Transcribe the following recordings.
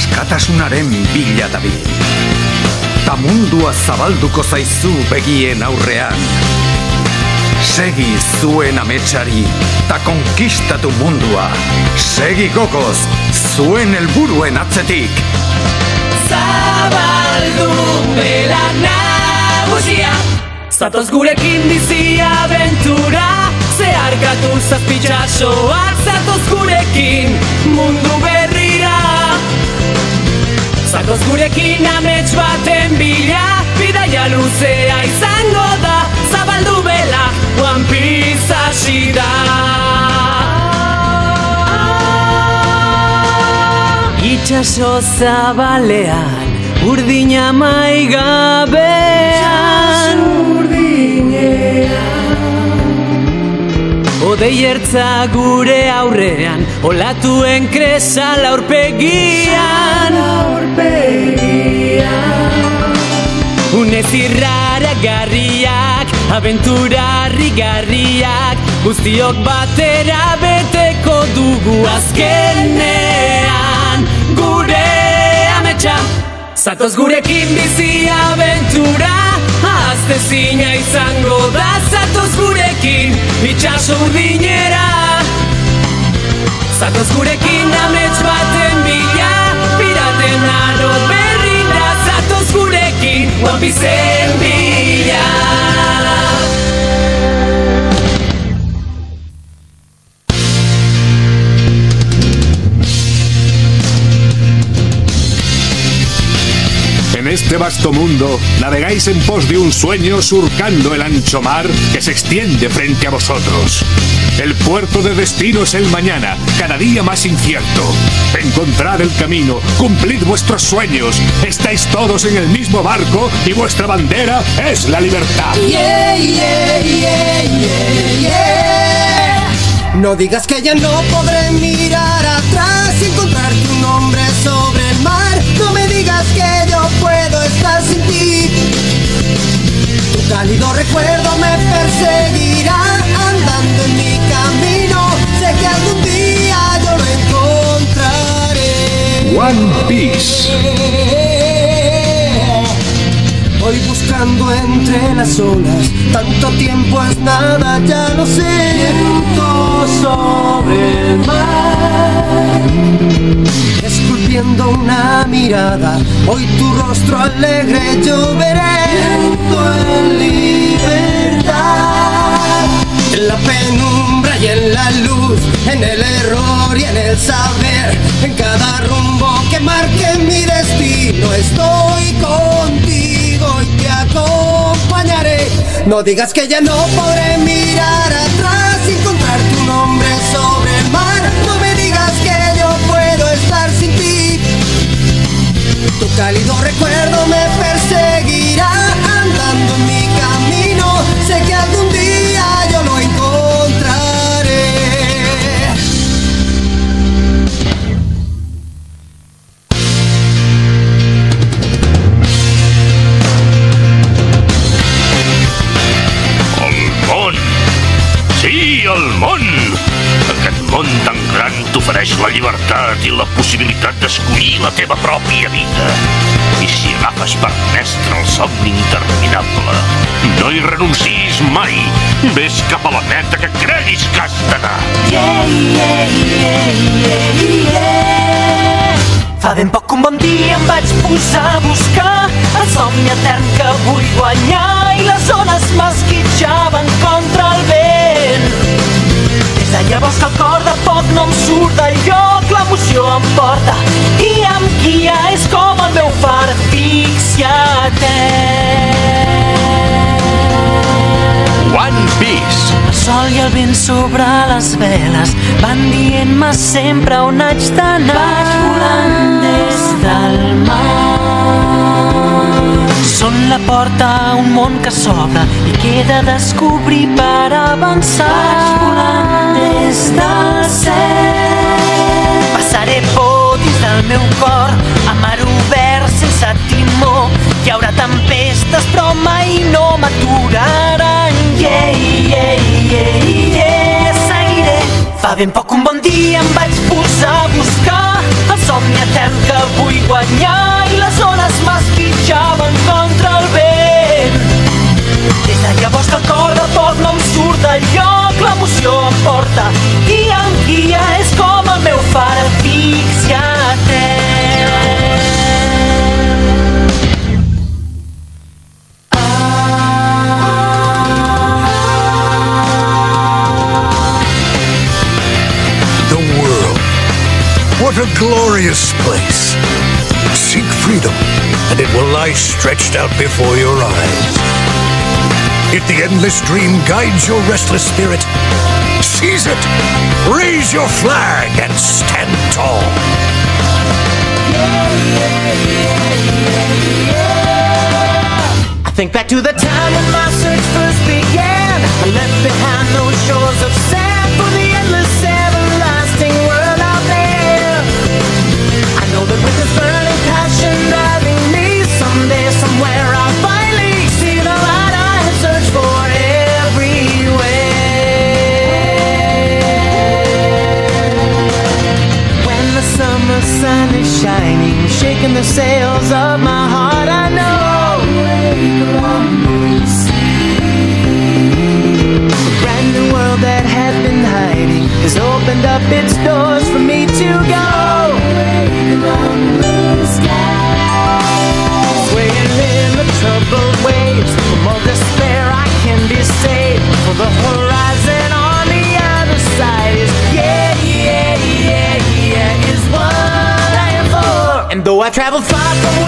askatasunaren bila dabil. Ta mundua zabalduko zaizu begien aurrean. Segi zuen ametsari, ta konkistatu mundua. Segi gogoz, zuen helburuen atzetik. Zabaldu bela nagusia Zatoz gurekin bizi aventura Zeharkatu zazpitsasoak Zatoz gurekin mundu berrira Zatoz gurekin amets baten bila Bidaia luzea izango da Zabaldu bela One Piece hasi da. Itxaso zabalean Urdina maigabean Odei ertza gure aurrean Olatuen kresala aurpegian Une zirrara garriak Aventurarri garriak Guztiok batera beteko dugu azkenean. Gure ametsa Zatoz gurekin bizi aventura Azte zina izango da Zatoz gurekin itxaso urdinera Zatoz gurekin amets baten bila Piraten aro berrira. Zatoz gurekin guapizen este vasto mundo navegáis en pos de un sueño surcando el ancho mar que se extiende frente a vosotros. El puerto de destino es el mañana, cada día más incierto. Encontrad el camino, cumplid vuestros sueños. Estáis todos en el mismo barco y vuestra bandera es la libertad. Yeah, yeah, yeah. No digas que ya no podré mirar atrás y encontrar estar sin ti. Tu cálido recuerdo me perseguirá andando en mi camino. Sé que algún día yo lo encontraré. One Piece. Voy buscando entre las olas, tanto tiempo es nada, ya lo sé. Viento sobre el mar, esculpiendo una mirada. Hoy tu rostro alegre yo veré. Viento en libertad. En la penumbra y en la luz, en el error y en el saber, en cada rumbo que marque mi destino, estoy contigo. No digas que ya no podré mirar atrás y encontrar tu nombre sobre el mar. No me digas que yo puedo estar sin ti. Tu cálido recuerdo me perseguirá andando en mi camino. Sé que algún día la teva pròpia vida. I si agafes per mestre el somni interminable, no hi renuncis mai. Ves cap a la meta que creguis que has d'anar. Fa ben poc un bon dia em vaig posar a buscar el somni etern que vull guanyar i les ones m'esquitxaven contra el vent. Des de llavors que el cor poc no em surt del lloc, l'emoció em porta i em guia, és com el meu far fixiat. One Piece. El sol i el vent sobre les veles van dient-me sempre on haig d'anar. Porta a un món que s'obre i queda descobrir per avançar. Vaig volant des del cel. Passaré por dins del meu cor, a mar obert sense timó. Hi haurà tempestes però mai no m'aturaran. Yeah, yeah, yeah, yeah, seguiré. Fa ben poc un bon dia em vaig posar a buscar freedom, and it will lie stretched out before your eyes. If the endless dream guides your restless spirit, seize it, raise your flag, and stand tall. I think back to the time when my search first began. I left behind those shores of sand I traveled far from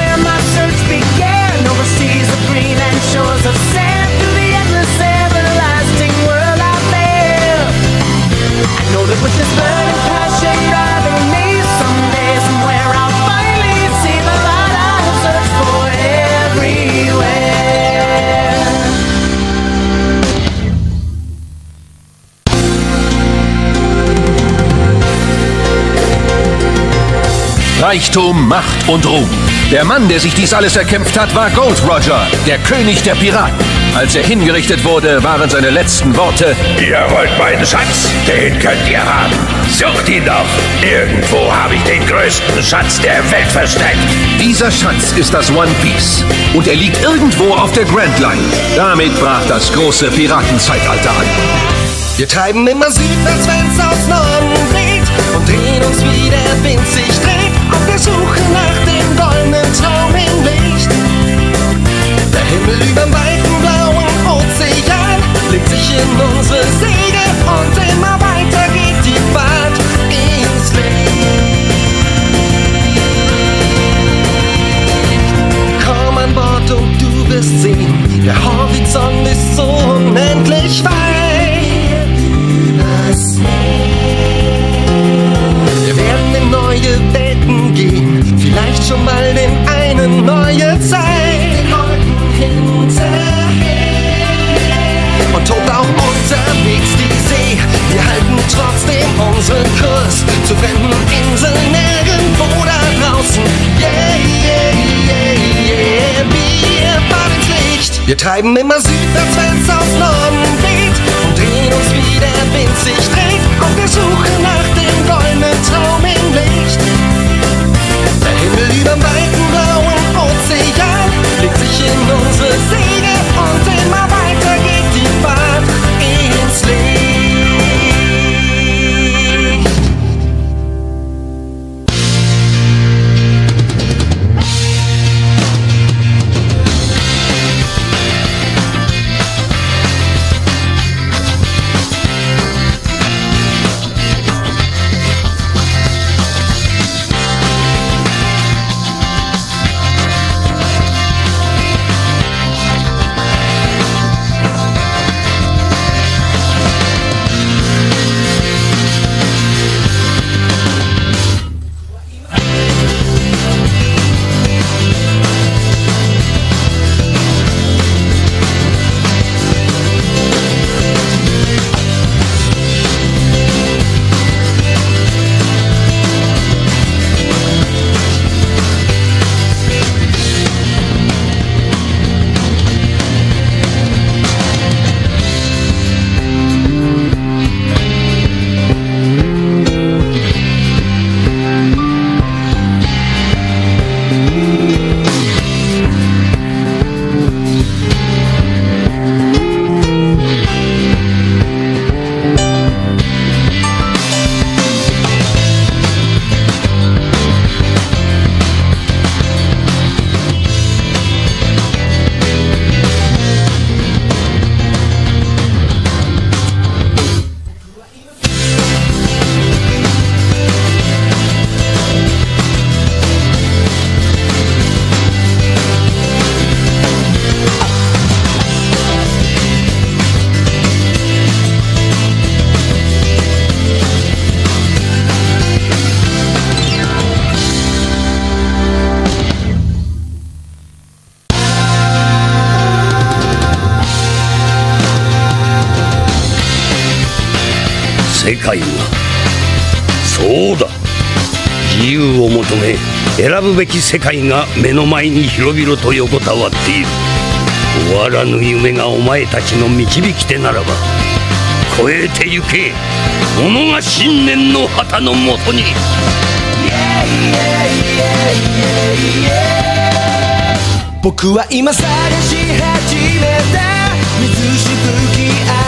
Reichtum, Macht und Ruhm. Der Mann, der sich dies alles erkämpft hat, war Gold Roger, der König der Piraten. Als er hingerichtet wurde, waren seine letzten Worte: Ihr wollt meinen Schatz? Den könnt ihr haben. Sucht ihn doch. Irgendwo habe ich den größten Schatz der Welt versteckt. Dieser Schatz ist das One Piece und er liegt irgendwo auf der Grand Line. Damit brach das große Piratenzeitalter an. Wir treiben immer südwärts, wenn's aus Norden weht und drehen uns wie der Wind sich dreht auf der Suche nach dem goldenen Traum im Licht. Der Himmel überm weiten blauen Ozean legt sich in unsere Segel und immer weiter geht die Fahrt ins Licht. Komm an Bord und du wirst sehen, der Horizont ist Wir treiben immer südwärts, wenn's aus Norden weht und drehen uns wie der Wind sich dreht. Auf der Suche nach dem goldenen Traum im Licht. Der Himmel überm weiten blauen Ozean legt sich in unsere ぶべき世界が目の前に広々と横たわっている。終わらぬ夢がお前たちの導き手ならば超えてゆけ。己が信念の旗のもとに。僕は今探し始めた。水しぶき上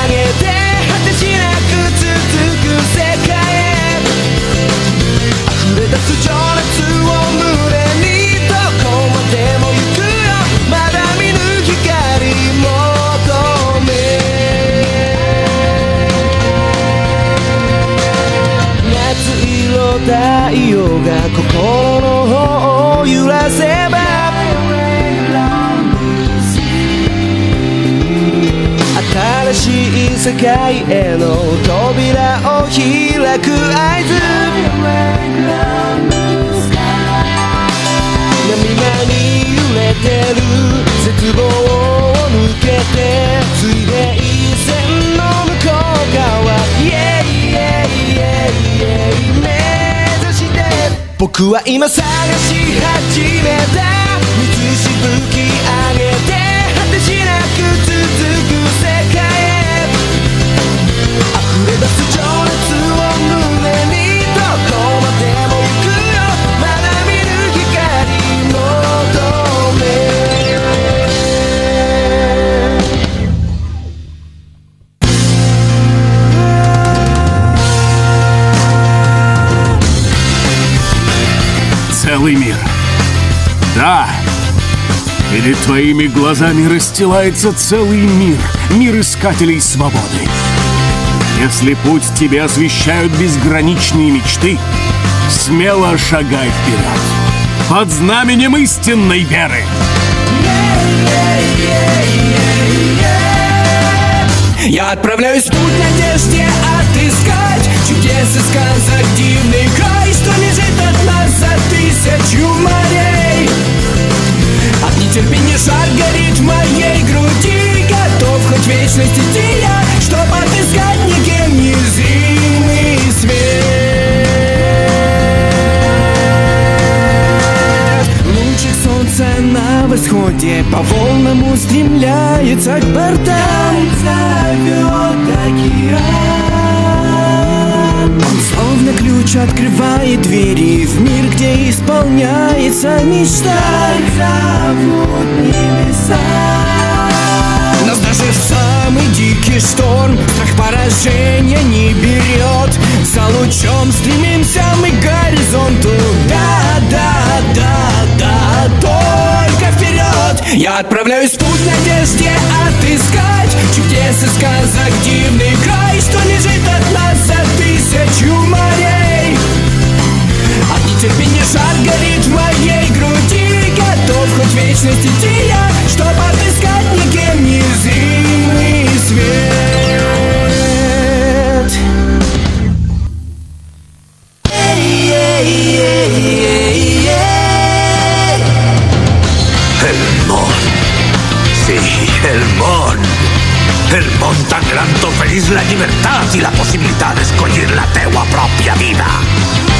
げて果てしなく続く世界へ。溢れ出す情熱を太陽が心の方を揺らせば。新しい世界への扉を開く合図。波に揺れてる。絶望を抜けて水平線の向こう側。yeah, 僕は今探し始めた。水しぶき上げて果てしなく続く世界へ。溢れ出す情 Целый мир. Да. Перед твоими глазами расстилается целый мир. Мир искателей свободы. Если путь тебе освещают безграничные мечты, смело шагай вперед. Под знаменем истинной веры. Я отправляюсь в путь надежде отыскать Чудес и сказок дивный От нетерпения жар горит в моей груди. Готов хоть вечность идти я Чтоб отыскать никем незримый свет. Лучик солнца на восходе По волнам устремляется к бортам. Зовет океан словно ключ открывает двери В мир, где исполняется мечта. Зовут небеса. Нас даже в самый дикий шторм Страх поражения не берет. За лучом стремимся мы к горизонту. Да, да, да, да, только вперед Я отправляюсь в путь надежде отыскать Чудес и сказок дивный край Что лежит от нас за тысячу морей. От нетерпения жар горит в моей груди Готов хоть вечность идти я Чтоб t'oferís la llibertat i la possibilitat d'escollir la teua pròpia vida.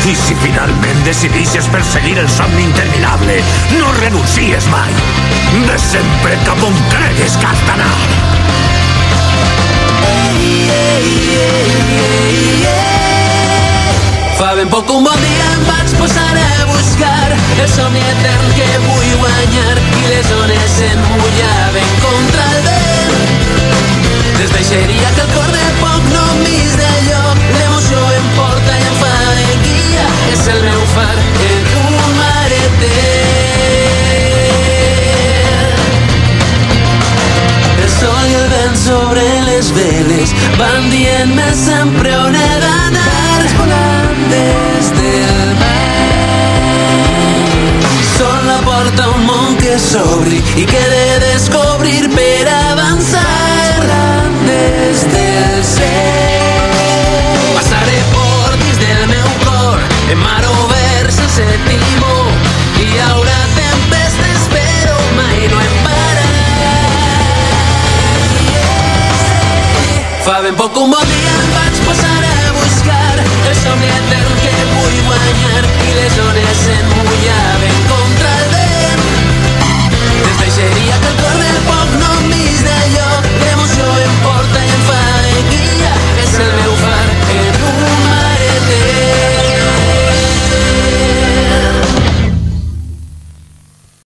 I si finalment decidisses perseguir el somni interminable, no renuncies mai. De sempre cap on cregues que. Fa ben poc un bon dia em vaig posar a buscar el somni etern que vull guanyar i les ones s'enmullaven contra el vent. Desveixeria que el cor de poc no m'és d'allò, l'emoció em porta i em fa de guia, és el meu far en un